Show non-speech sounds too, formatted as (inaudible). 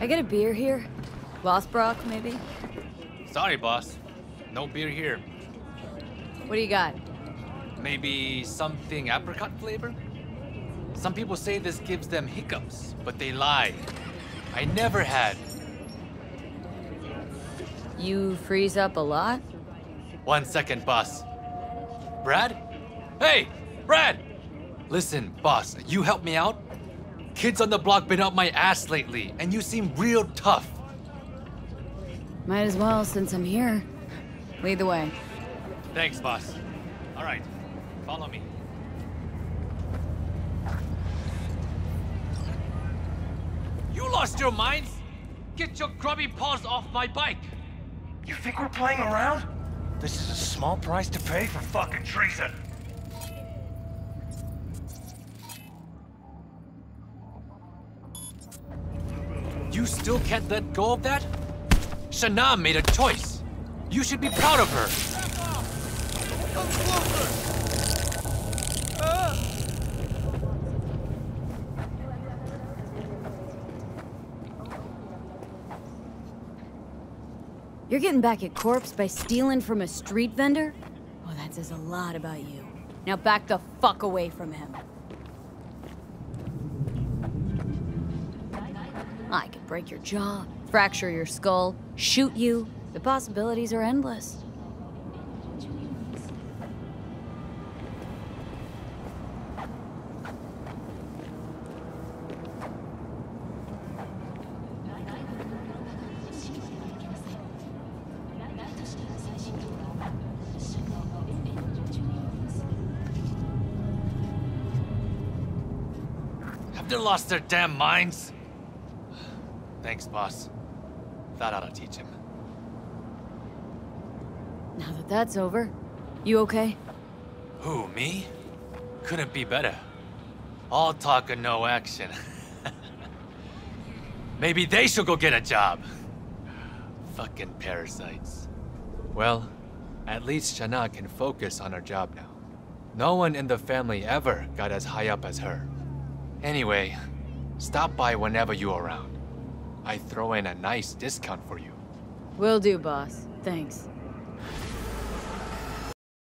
I get a beer here? Lothbrok, maybe? Sorry, boss. No beer here. What do you got? Maybe something apricot flavor? Some people say this gives them hiccups, but they lie. I never had. You freeze up a lot? One second, boss. Brad? Hey, Brad! Listen, boss, you help me out? Kids on the block been up my ass lately, and you seem real tough. Might as well, since I'm here. Lead the way. Thanks, boss. All right, follow me. You lost your minds? Get your grubby paws off my bike! You think we're playing around? This is a small price to pay for fucking treason. You still can't let go of that? Shana made a choice. You should be proud of her. You're getting back at Corpse by stealing from a street vendor? Oh, that says a lot about you. Now back the fuck away from him. I could break your jaw, fracture your skull, shoot you. The possibilities are endless. Have they lost their damn minds? Thanks, boss. That ought to teach him. Now that that's over, you okay? Who, me? Couldn't be better. All talk and no action. (laughs) Maybe they should go get a job. Fucking parasites. Well, at least Shana can focus on her job now. No one in the family ever got as high up as her. Anyway, stop by whenever you're around. I throw in a nice discount for you. Will do, boss. Thanks.